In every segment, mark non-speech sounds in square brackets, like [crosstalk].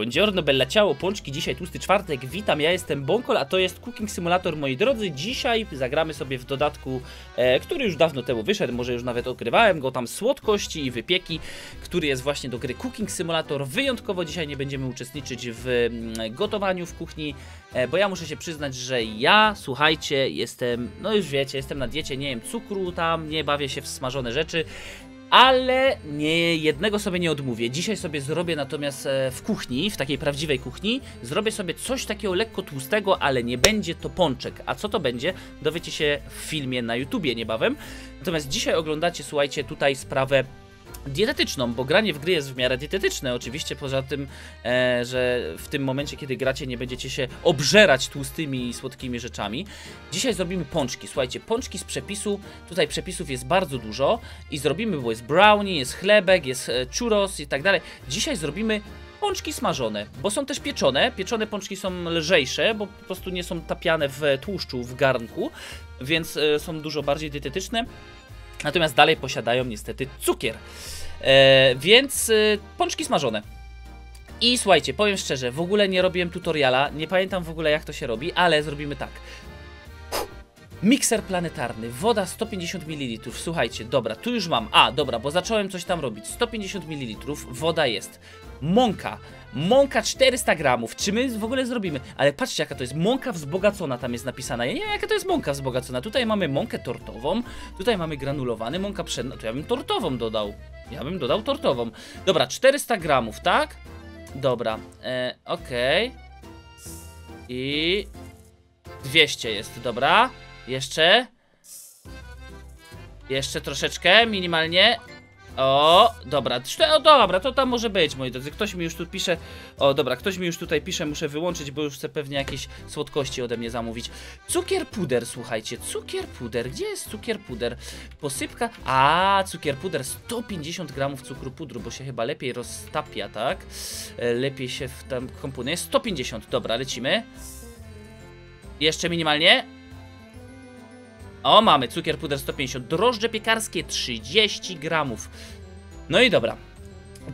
Buongiorno, bella ciao, pączki, dzisiaj tłusty czwartek, witam, ja jestem Bonkol, a to jest Cooking Simulator, moi drodzy. Dzisiaj zagramy sobie w dodatku, e, który już dawno temu wyszedł, może już nawet okrywałem go tam, słodkości i wypieki, który jest właśnie do gry Cooking Simulator. Wyjątkowo dzisiaj nie będziemy uczestniczyć w mm, gotowaniu w kuchni, e, bo ja muszę się przyznać, że ja, słuchajcie, jestem, no już wiecie, jestem na diecie, nie jem cukru tam, nie bawię się w smażone rzeczy, ale nie jednego sobie nie odmówię. Dzisiaj sobie zrobię natomiast e, w kuchni, w takiej prawdziwej kuchni, zrobię sobie coś takiego lekko tłustego, ale nie będzie to pączek. A co to będzie? Dowiecie się w filmie na YouTubie niebawem. Natomiast dzisiaj oglądacie, słuchajcie, tutaj sprawę dietetyczną, bo granie w gry jest w miarę dietetyczne, oczywiście poza tym, e, że w tym momencie, kiedy gracie, nie będziecie się obżerać tłustymi i słodkimi rzeczami. Dzisiaj zrobimy pączki, słuchajcie, pączki z przepisu, tutaj przepisów jest bardzo dużo i zrobimy, bo jest brownie, jest chlebek, jest e, churros i tak dalej. Dzisiaj zrobimy pączki smażone, bo są też pieczone. Pieczone pączki są lżejsze, bo po prostu nie są tapiane w tłuszczu, w garnku, więc e, są dużo bardziej dietetyczne. Natomiast dalej posiadają niestety cukier. E, więc e, pączki smażone. I słuchajcie, powiem szczerze, w ogóle nie robiłem tutoriala, nie pamiętam w ogóle jak to się robi, ale zrobimy tak. Mikser planetarny, woda 150 ml. Słuchajcie, dobra, tu już mam. A, dobra, bo zacząłem coś tam robić. 150 ml, woda jest. Mąka, Mąka 400 gramów. Czy my w ogóle zrobimy? Ale patrzcie, jaka to jest mąka wzbogacona, tam jest napisana. Ja nie wiem, jaka to jest mąka wzbogacona. Tutaj mamy mąkę tortową, tutaj mamy granulowany, mąka przedna. To ja bym tortową dodał. Ja bym dodał tortową. Dobra, 400 gramów, tak? Dobra, e, okej. Okay. I 200 jest, dobra. Jeszcze. Jeszcze troszeczkę, minimalnie. O, dobra, o dobra, to tam może być, moi drodzy. Ktoś mi już tu pisze. O, dobra, ktoś mi już tutaj pisze, muszę wyłączyć, bo już chcę pewnie jakieś słodkości ode mnie zamówić. Cukier puder, słuchajcie, cukier puder. Gdzie jest cukier puder? Posypka. A, cukier puder, 150 gramów cukru pudru, bo się chyba lepiej roztapia, tak? E, lepiej się w tam komponuje. 150, dobra, lecimy. Jeszcze minimalnie. O, mamy cukier puder 150, drożdże piekarskie 30 gramów. No i dobra,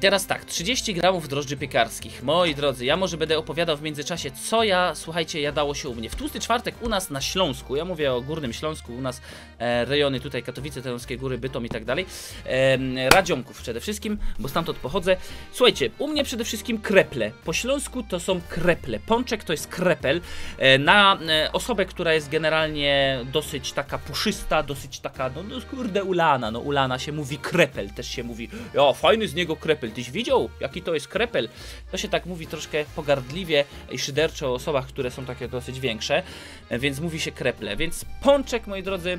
Teraz tak, 30 gramów drożdży piekarskich. Moi drodzy, ja może będę opowiadał w międzyczasie, co ja, słuchajcie, jadało się u mnie. W tłusty czwartek u nas na Śląsku, ja mówię o Górnym Śląsku, u nas e, rejony tutaj Katowice, Telonskie Góry, Bytom i tak dalej. E, Radziomków przede wszystkim, bo stamtąd pochodzę. Słuchajcie, u mnie przede wszystkim kreple. Po śląsku to są kreple. Pączek to jest krepel. E, na e, osobę, która jest generalnie dosyć taka puszysta, dosyć taka, no, no kurde, ulana. No ulana się mówi krepel, też się mówi, o, fajny z niego krepel krepel. Tyś widział, jaki to jest krepel? To się tak mówi troszkę pogardliwie i szyderczo o osobach, które są takie dosyć większe, więc mówi się kreple. Więc pączek, moi drodzy,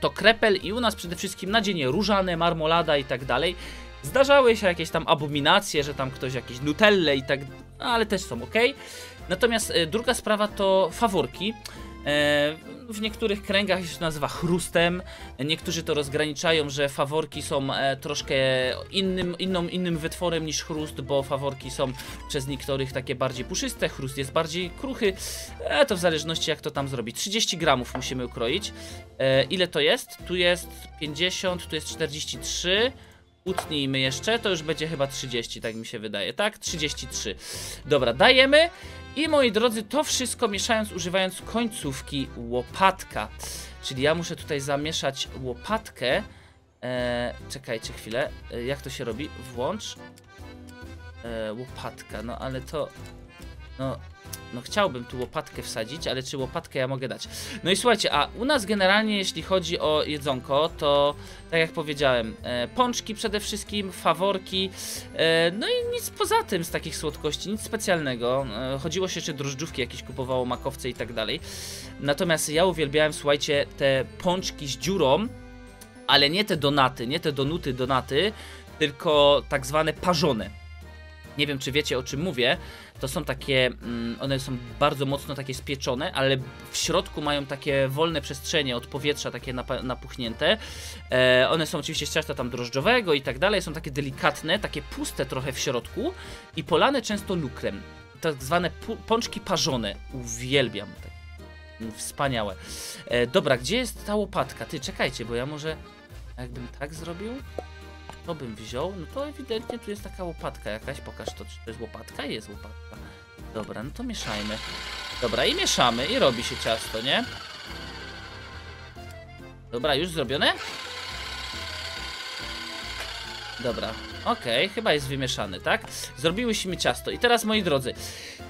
to krepel i u nas przede wszystkim nadzienie różane, marmolada i tak dalej. Zdarzały się jakieś tam abominacje, że tam ktoś jakieś nutelle i tak, no, ale też są ok. Natomiast e, druga sprawa to faworki. E, w niektórych kręgach się nazywa chrustem, niektórzy to rozgraniczają, że faworki są e, troszkę innym, inną, innym wytworem niż chrust, bo faworki są przez niektórych takie bardziej puszyste, chrust jest bardziej kruchy, e, to w zależności jak to tam zrobić. 30 gramów musimy ukroić. Ile to jest? Tu jest 50, tu jest 43 utnijmy jeszcze, to już będzie chyba 30, tak mi się wydaje, tak? 33. Dobra, dajemy i moi drodzy, to wszystko mieszając, używając końcówki łopatka. Czyli ja muszę tutaj zamieszać łopatkę. Eee, czekajcie chwilę, eee, jak to się robi? Włącz. Eee, łopatka, no ale to... No, no chciałbym tu łopatkę wsadzić, ale czy łopatkę ja mogę dać? No i słuchajcie, a u nas generalnie jeśli chodzi o jedzonko, to tak jak powiedziałem, e, pączki przede wszystkim, faworki, e, no i nic poza tym z takich słodkości, nic specjalnego. E, chodziło się, czy drożdżówki jakieś kupowało, makowce i tak dalej. Natomiast ja uwielbiałem, słuchajcie, te pączki z dziurą, ale nie te donaty, nie te donuty, donaty, tylko tak zwane parzone. Nie wiem, czy wiecie o czym mówię. To są takie, mm, one są bardzo mocno takie spieczone, ale w środku mają takie wolne przestrzenie od powietrza, takie napuchnięte. E, one są oczywiście z ciasta tam drożdżowego i tak dalej, są takie delikatne, takie puste trochę w środku i polane często lukrem. Tak zwane pączki parzone. Uwielbiam. Wspaniałe. E, dobra, gdzie jest ta łopatka? Ty, czekajcie, bo ja może jakbym tak zrobił? To bym wziął, no to ewidentnie tu jest taka łopatka jakaś, pokaż to, czy to jest łopatka? Jest łopatka. Dobra, no to mieszajmy. Dobra, i mieszamy, i robi się ciasto, nie? Dobra, już zrobione? Dobra, okej, chyba jest wymieszany, tak? Zrobiłyśmy ciasto i teraz, moi drodzy,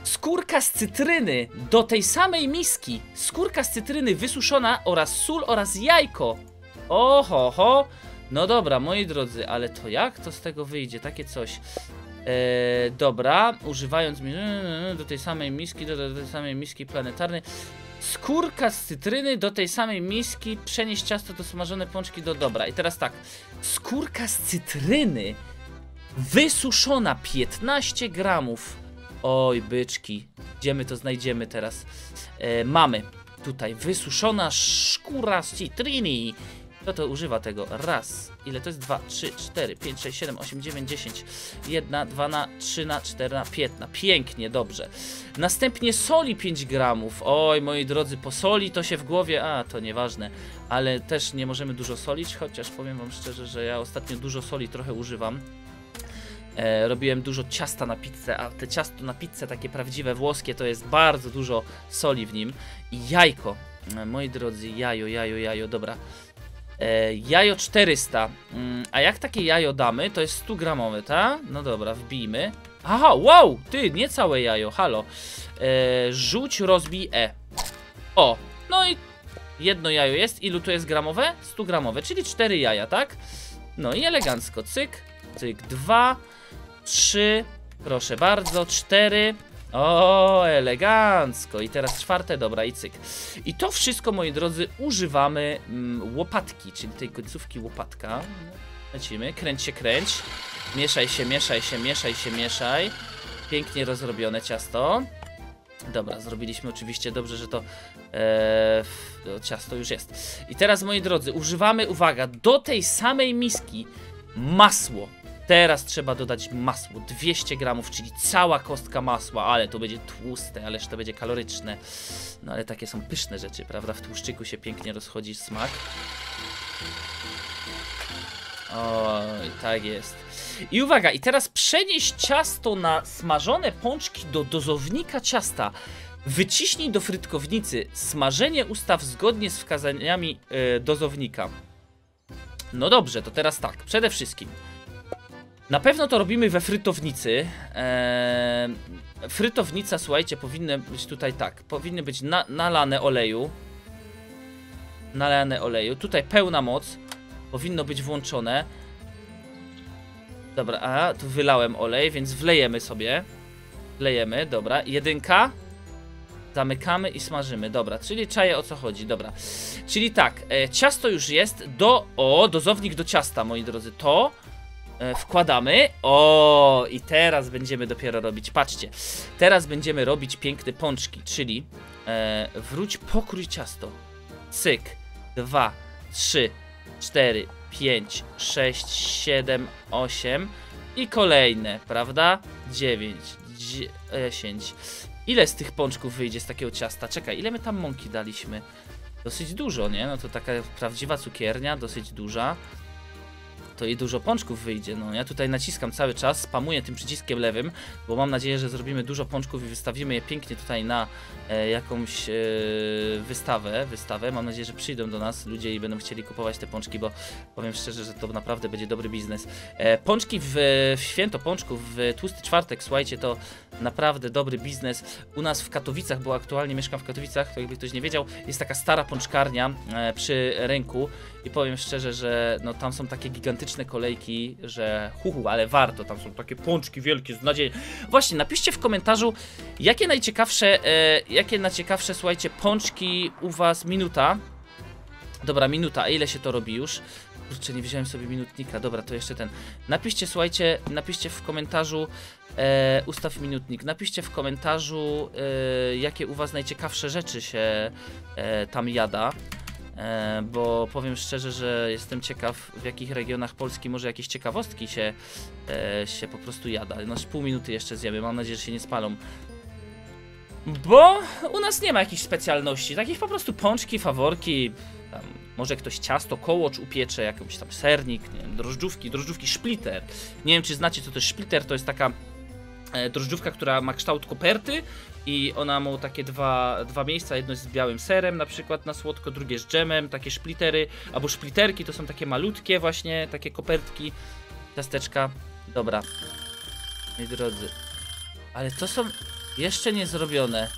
skórka z cytryny do tej samej miski, skórka z cytryny wysuszona oraz sól oraz jajko. Oho, ho. No dobra, moi drodzy, ale to jak to z tego wyjdzie? Takie coś. Eee, dobra, używając mi do tej samej miski, do, do tej samej miski planetarnej. Skórka z cytryny do tej samej miski, przenieść ciasto do smażone pączki do dobra. I teraz tak, skórka z cytryny wysuszona 15 gramów. Oj, byczki, gdzie my to znajdziemy teraz? E, mamy tutaj wysuszona skóra z cytryny. Kto to używa tego? Raz. Ile to jest? Dwa, trzy, cztery, pięć, sześć, siedem, osiem, dziewięć, dziesięć. Jedna, dwa na, trzy na, cztery na, piętna. Pięknie, dobrze. Następnie soli 5 gramów. Oj, moi drodzy, po soli to się w głowie... A, to nieważne. Ale też nie możemy dużo solić, chociaż powiem wam szczerze, że ja ostatnio dużo soli trochę używam. E, robiłem dużo ciasta na pizzę, a te ciasto na pizzę takie prawdziwe włoskie to jest bardzo dużo soli w nim. I jajko. E, moi drodzy, jajo, jajo, jajo, dobra. E, jajo 400. Mm, a jak takie jajo damy, to jest 100 gramowe, tak? No dobra, wbijmy. Aha, wow, ty, nie całe jajo, halo. E, rzuć, rozbij E. O, no i jedno jajo jest. Ilu to jest gramowe? 100 gramowe, czyli 4 jaja, tak? No i elegancko, cyk, cyk, 2, 3, proszę bardzo, 4, o, elegancko. I teraz czwarte, dobra, i cyk. I to wszystko, moi drodzy, używamy mm, łopatki, czyli tej końcówki łopatka. Lecimy, kręć się, kręć. Mieszaj się, mieszaj się, mieszaj się, mieszaj. Pięknie rozrobione ciasto. Dobra, zrobiliśmy oczywiście dobrze, że to, e, to ciasto już jest. I teraz, moi drodzy, używamy, uwaga, do tej samej miski masło. Teraz trzeba dodać masło, 200 gramów, czyli cała kostka masła, ale to będzie tłuste, ależ to będzie kaloryczne. No ale takie są pyszne rzeczy, prawda? W tłuszczyku się pięknie rozchodzi smak. Oj, tak jest. I uwaga, i teraz przenieś ciasto na smażone pączki do dozownika ciasta. Wyciśnij do frytkownicy. Smażenie ustaw zgodnie z wskazaniami yy, dozownika. No dobrze, to teraz tak. Przede wszystkim na pewno to robimy we frytownicy. Eee, frytownica, słuchajcie, powinny być tutaj tak. Powinny być na, nalane oleju. Nalane oleju. Tutaj pełna moc. Powinno być włączone. Dobra, a tu wylałem olej, więc wlejemy sobie. Wlejemy, dobra. Jedynka. Zamykamy i smażymy, dobra, czyli czaję o co chodzi, dobra. Czyli tak, e, ciasto już jest do, o, dozownik do ciasta, moi drodzy, to wkładamy. O, i teraz będziemy dopiero robić. Patrzcie, teraz będziemy robić piękne pączki, czyli e, wróć, pokrój ciasto. Cyk, dwa, trzy, cztery, pięć, sześć, siedem, osiem i kolejne, prawda? Dziewięć, dziesięć. Ile z tych pączków wyjdzie z takiego ciasta? Czekaj, ile my tam mąki daliśmy? Dosyć dużo, nie? No to taka prawdziwa cukiernia, dosyć duża to i dużo pączków wyjdzie. No, ja tutaj naciskam cały czas, spamuję tym przyciskiem lewym, bo mam nadzieję, że zrobimy dużo pączków i wystawimy je pięknie tutaj na e, jakąś e, wystawę, wystawę. Mam nadzieję, że przyjdą do nas ludzie i będą chcieli kupować te pączki, bo powiem szczerze, że to naprawdę będzie dobry biznes. E, pączki w, w święto pączków, w tłusty czwartek, słuchajcie, to naprawdę dobry biznes. U nas w Katowicach, bo aktualnie mieszkam w Katowicach, to jakby ktoś nie wiedział, jest taka stara pączkarnia e, przy rynku i powiem szczerze, że no, tam są takie gigantyczne kolejki, że huhu, ale warto, tam są takie pączki wielkie z nadziei. Właśnie, napiszcie w komentarzu, jakie najciekawsze, e, jakie najciekawsze, słuchajcie, pączki u was minuta. Dobra, minuta, a ile się to robi już? Kurczę, nie wziąłem sobie minutnika, dobra, to jeszcze ten. Napiszcie, słuchajcie, napiszcie w komentarzu, e, ustaw minutnik, napiszcie w komentarzu, e, jakie u was najciekawsze rzeczy się e, tam jada. E, bo powiem szczerze, że jestem ciekaw w jakich regionach Polski może jakieś ciekawostki się, e, się po prostu jada. No pół minuty jeszcze zjemy, mam nadzieję, że się nie spalą. Bo u nas nie ma jakichś specjalności, takich po prostu pączki, faworki, tam Może ktoś ciasto, kołocz upiecze, jakąś tam sernik, nie wiem, drożdżówki, drożdżówki szpliter. Nie wiem, czy znacie, co to jest szpliter, to jest taka e, drożdżówka, która ma kształt koperty i ona ma takie dwa, dwa miejsca, jedno jest z białym serem na przykład na słodko, drugie z dżemem, takie szplitery, albo szpliterki to są takie malutkie właśnie, takie kopertki, ciasteczka. Dobra, moi drodzy, ale to są jeszcze nie zrobione.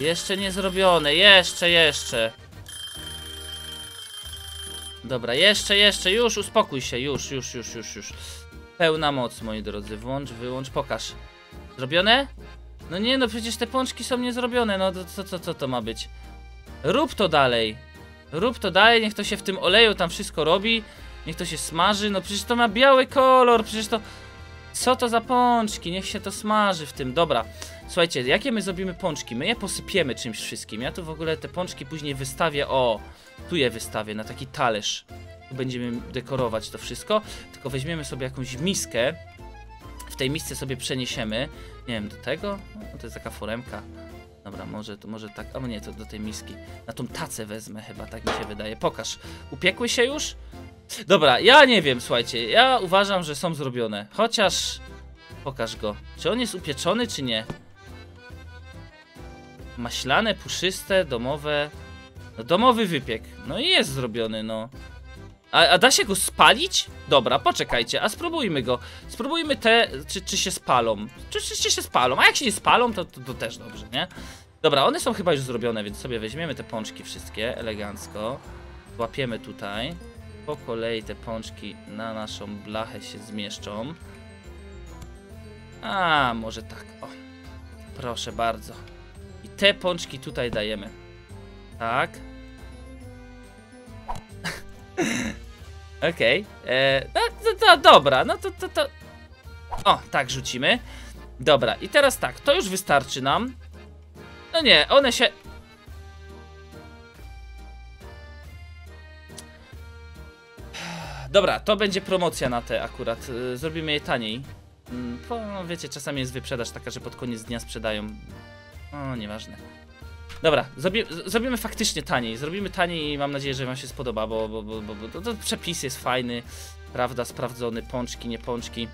Jeszcze nie zrobione, jeszcze, jeszcze. Dobra, jeszcze, jeszcze, już, uspokój się, już, już, już, już, już. Pełna moc, moi drodzy, włącz, wyłącz, pokaż. Zrobione? No nie, no przecież te pączki są niezrobione, no to co, co, co to ma być? Rób to dalej. Rób to dalej, niech to się w tym oleju tam wszystko robi. Niech to się smaży, no przecież to ma biały kolor, przecież to... Co to za pączki? Niech się to smaży w tym, dobra. Słuchajcie, jakie my zrobimy pączki? My je posypiemy czymś wszystkim. Ja tu w ogóle te pączki później wystawię, o, tu je wystawię na taki talerz. Tu będziemy dekorować to wszystko. Tylko weźmiemy sobie jakąś miskę. W tej misce sobie przeniesiemy. Nie wiem, do tego? No, to jest taka foremka. Dobra, może, to może tak, a nie, to do tej miski. Na tą tacę wezmę chyba, tak mi się wydaje. Pokaż. Upiekły się już? Dobra, ja nie wiem, słuchajcie. Ja uważam, że są zrobione. Chociaż... Pokaż go. Czy on jest upieczony, czy nie? Maślane, puszyste, domowe. No, domowy wypiek. No i jest zrobiony, no. A, a da się go spalić? Dobra, poczekajcie, a spróbujmy go. Spróbujmy te, czy, czy się spalą. Czy, czy, czy się spalą? A jak się nie spalą, to, to, to też dobrze, nie? Dobra, one są chyba już zrobione, więc sobie weźmiemy te pączki wszystkie elegancko. Łapiemy tutaj. Po kolei te pączki na naszą blachę się zmieszczą. A, może tak, o. Proszę bardzo. I te pączki tutaj dajemy. Tak. [laughs] Okej. Okay. No, to, to dobra, no to, to, to... O, tak rzucimy. Dobra, i teraz tak, to już wystarczy nam. No nie, one się... Dobra, to będzie promocja na te akurat. y, Zrobimy je taniej. Mm, Bo no, wiecie, czasami jest wyprzedaż taka, że pod koniec dnia sprzedają. O, nieważne. Dobra, zrobimy faktycznie taniej. Zrobimy taniej i mam nadzieję, że wam się spodoba, bo, bo, bo, bo, to, przepis jest fajny, prawda, sprawdzony, pączki, nie pączki.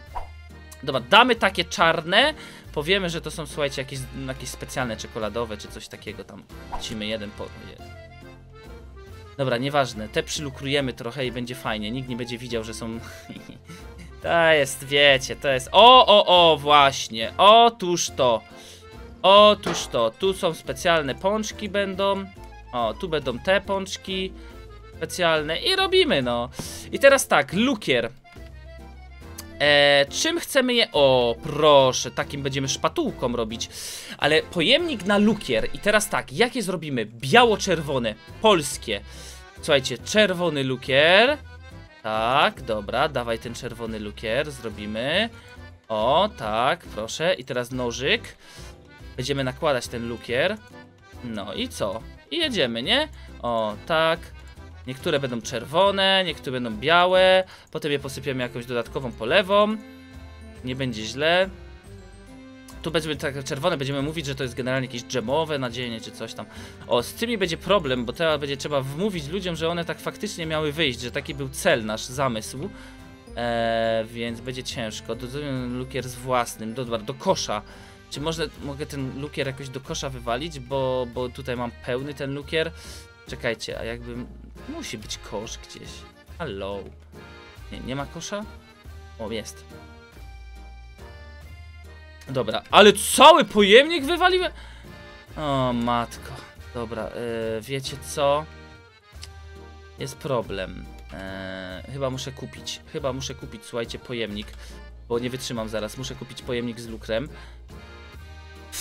Dobra, damy takie czarne, powiemy, że to są, słuchajcie, jakieś, jakieś specjalne czekoladowe, czy coś takiego tam. Lecimy jeden po... je- Dobra, nieważne, te przylukrujemy trochę i będzie fajnie, nikt nie będzie widział, że są... [laughs] to jest, wiecie, to jest... O, o, o, właśnie, otóż to. Otóż to, tu są specjalne pączki będą. O, tu będą te pączki specjalne i robimy, no. I teraz tak, lukier. E, czym chcemy je... O, proszę, takim będziemy szpatułką robić. Ale pojemnik na lukier. I teraz tak, jakie zrobimy? Biało-czerwone, polskie. Słuchajcie, czerwony lukier. Tak, dobra, dawaj ten czerwony lukier, zrobimy. O, tak, proszę. I teraz nożyk. Będziemy nakładać ten lukier. No i co? I jedziemy, nie? O, tak. Niektóre będą czerwone, niektóre będą białe. Potem je posypiemy jakąś dodatkową polewą. Nie będzie źle. Tu będziemy tak czerwone, będziemy mówić, że to jest generalnie jakieś dżemowe nadzienie czy coś tam. O, z tymi będzie problem, bo teraz będzie trzeba wmówić ludziom, że one tak faktycznie miały wyjść, że taki był cel, nasz zamysł. Eee, więc będzie ciężko. Dodajemy lukier z własnym, do, do kosza. Czy można, mogę ten lukier jakoś do kosza wywalić, bo, bo tutaj mam pełny ten lukier. Czekajcie, a jakbym... Musi być kosz gdzieś. Hello. Nie, nie ma kosza? O, jest. Dobra, ale cały pojemnik wywaliłem? O, matko. Dobra, yy, wiecie co? Jest problem. Yy, chyba muszę kupić. Chyba muszę kupić, słuchajcie, pojemnik. Bo nie wytrzymam zaraz. Muszę kupić pojemnik z lukrem.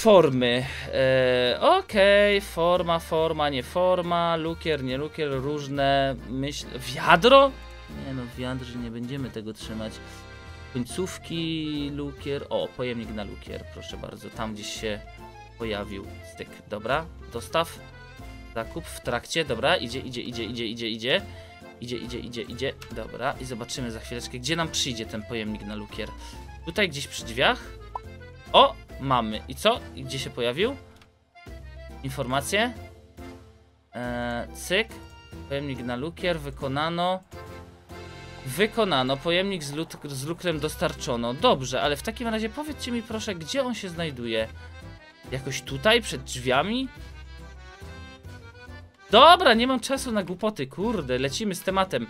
Formy. E, Okej, forma, forma, nie forma, lukier, nie lukier, różne myśl. Wiadro? Nie no, wiadrze nie będziemy tego trzymać. Końcówki, lukier. O, pojemnik na lukier, proszę bardzo. Tam gdzieś się pojawił styk. Dobra, dostaw. Zakup w trakcie, dobra, idzie, idzie, idzie, idzie, idzie, idzie. Idzie, idzie, idzie, idzie. Dobra, i zobaczymy za chwileczkę, gdzie nam przyjdzie ten pojemnik na lukier. Tutaj gdzieś przy drzwiach. O, mamy. I co? I gdzie się pojawił? Informacje. Eee, cyk. Pojemnik na lukier wykonano. Wykonano. Pojemnik z, lut, z lukrem dostarczono. Dobrze, ale w takim razie powiedzcie mi proszę, gdzie on się znajduje? Jakoś tutaj, przed drzwiami? Dobra, nie mam czasu na głupoty, kurde, lecimy z tematem.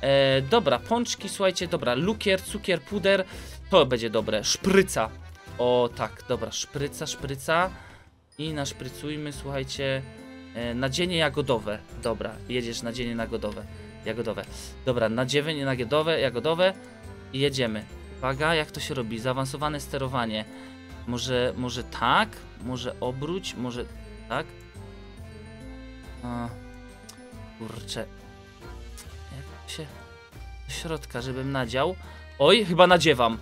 E, dobra, pączki, słuchajcie, dobra, lukier, cukier, puder, to będzie dobre. Szpryca. O tak, dobra, szpryca, szpryca. I naszprycujmy, słuchajcie, e, nadzienie jagodowe. Dobra, jedziesz nadzienie jagodowe. Jagodowe. Dobra, nadziewanie jagodowe, jagodowe i jedziemy. Uwaga, jak to się robi? Zaawansowane sterowanie. Może, może tak? Może obróć? Może tak? A, kurczę. Jak się do środka, żebym nadział. Oj, chyba nadziewam.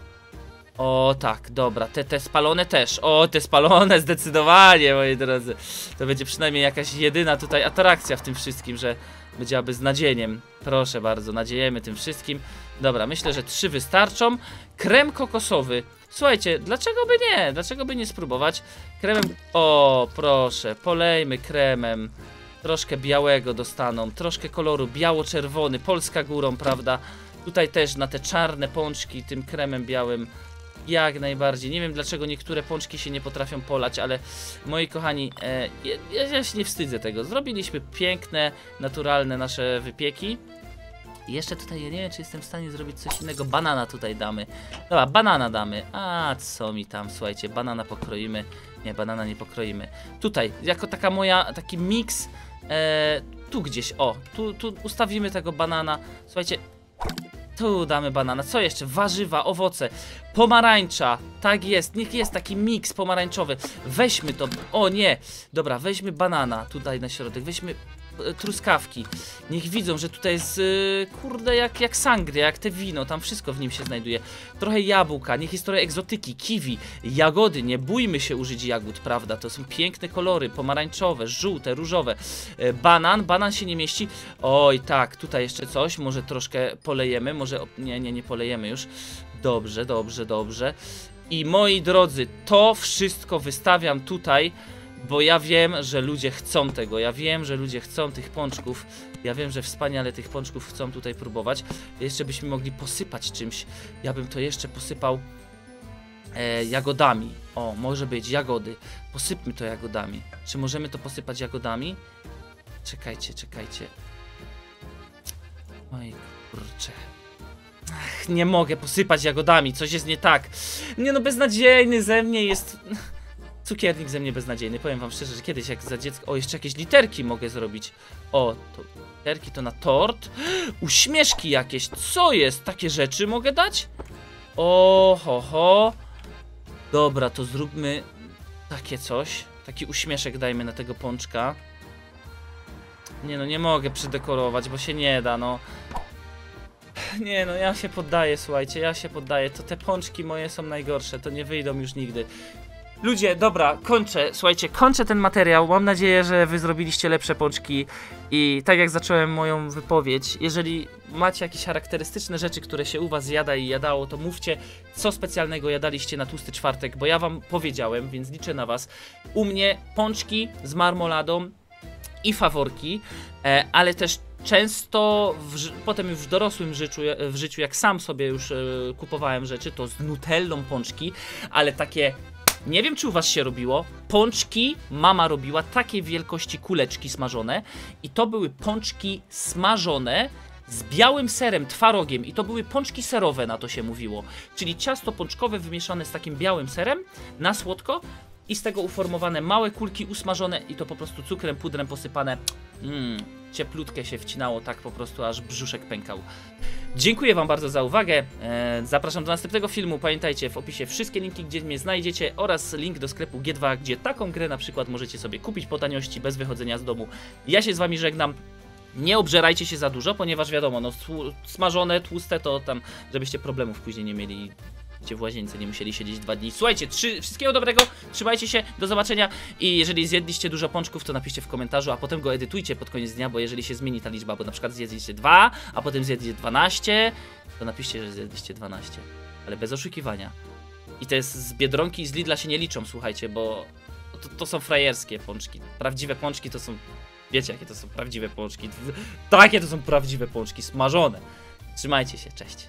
O tak, dobra, te, te spalone też. O, te spalone zdecydowanie, moi drodzy. To będzie przynajmniej jakaś jedyna tutaj atrakcja w tym wszystkim, że będzie aby z nadzieniem. Proszę bardzo, nadziejemy tym wszystkim. Dobra, myślę, że trzy wystarczą. Krem kokosowy. Słuchajcie, dlaczego by nie? Dlaczego by nie spróbować? Kremem... O, proszę, polejmy kremem. Troszkę białego dostaną, troszkę koloru biało-czerwony, Polska górą, prawda? Tutaj też na te czarne pączki tym kremem białym jak najbardziej. Nie wiem dlaczego niektóre pączki się nie potrafią polać, ale moi kochani, e, ja, ja się nie wstydzę tego. Zrobiliśmy piękne, naturalne nasze wypieki. I jeszcze tutaj, ja nie wiem czy jestem w stanie zrobić coś innego. Banana tutaj damy. Dobra, banana damy. A co mi tam, słuchajcie, banana pokroimy. Nie, banana nie pokroimy. Tutaj, jako taka moja, taki miks. E, tu gdzieś, o, tu, tu ustawimy tego banana. Słuchajcie, tu damy banana. Co jeszcze? Warzywa, owoce, pomarańcza. Tak jest, niech jest taki miks pomarańczowy. Weźmy to. O nie. Dobra, weźmy banana tutaj na środek. Weźmy truskawki. Niech widzą, że tutaj jest y, kurde jak, jak sangria, jak te wino, tam wszystko w nim się znajduje. Trochę jabłka, niech jest trochę egzotyki, kiwi, jagody, nie bójmy się użyć jagód, prawda? To są piękne kolory, pomarańczowe, żółte, różowe. E, banan, banan się nie mieści. Oj tak, tutaj jeszcze coś, może troszkę polejemy, może, nie, nie, nie polejemy już. Dobrze, dobrze, dobrze. I moi drodzy, to wszystko wystawiam tutaj bo ja wiem, że ludzie chcą tego. Ja wiem, że ludzie chcą tych pączków. Ja wiem, że wspaniale tych pączków chcą tutaj próbować. Jeszcze byśmy mogli posypać czymś. Ja bym to jeszcze posypał e, jagodami. O, może być jagody. Posypmy to jagodami. Czy możemy to posypać jagodami? Czekajcie, czekajcie. Oj, kurczę. Ach, nie mogę posypać jagodami, coś jest nie tak. Nie no, beznadziejny ze mnie jest... Cukiernik ze mnie beznadziejny. Powiem wam szczerze, że kiedyś jak za dziecko... O, jeszcze jakieś literki mogę zrobić. O, to literki to na tort. [gasps] Uśmieszki jakieś. Co jest? Takie rzeczy mogę dać? O, ho, ho. Dobra, to zróbmy takie coś. Taki uśmieszek dajmy na tego pączka. Nie no, nie mogę przydekorować, bo się nie da, no. [sighs] Nie no, ja się poddaję, słuchajcie, ja się poddaję. To te pączki moje są najgorsze, to nie wyjdą już nigdy. Ludzie, dobra, kończę. Słuchajcie, kończę ten materiał. Mam nadzieję, że wy zrobiliście lepsze pączki. I tak jak zacząłem moją wypowiedź, jeżeli macie jakieś charakterystyczne rzeczy, które się u was jada i jadało, to mówcie, co specjalnego jadaliście na tłusty czwartek, bo ja wam powiedziałem, więc liczę na was. U mnie pączki z marmoladą i faworki, e, ale też często w, potem już w dorosłym życiu, w życiu, jak sam sobie już e, kupowałem rzeczy, to z nutellą pączki, ale takie nie wiem, czy u was się robiło. Pączki mama robiła takiej wielkości kuleczki smażone i to były pączki smażone z białym serem, twarogiem i to były pączki serowe, na to się mówiło. Czyli ciasto pączkowe wymieszane z takim białym serem na słodko i z tego uformowane małe kulki usmażone i to po prostu cukrem, pudrem posypane. Mmm, cieplutkie się wcinało tak po prostu, aż brzuszek pękał. Dziękuję Wam bardzo za uwagę. E, zapraszam do następnego filmu. Pamiętajcie w opisie wszystkie linki, gdzie mnie znajdziecie oraz link do sklepu G2, gdzie taką grę na przykład możecie sobie kupić po taniości bez wychodzenia z domu. Ja się z Wami żegnam. Nie obżerajcie się za dużo, ponieważ wiadomo, no smażone, tłuste to tam, żebyście problemów później nie mieli gdzie w łazience nie musieli siedzieć dwa dni. Słuchajcie, trzy, wszystkiego dobrego, trzymajcie się, do zobaczenia i jeżeli zjedliście dużo pączków, to napiszcie w komentarzu, a potem go edytujcie pod koniec dnia, bo jeżeli się zmieni ta liczba, bo na przykład zjedliście dwa, a potem zjedliście 12, to napiszcie, że zjedliście 12, ale bez oszukiwania. I jest z Biedronki i z Lidla się nie liczą, słuchajcie, bo to, to są frajerskie pączki. Prawdziwe pączki to są Wiecie, jakie to są prawdziwe pączki. Takie to są prawdziwe pączki, smażone. Trzymajcie się, cześć.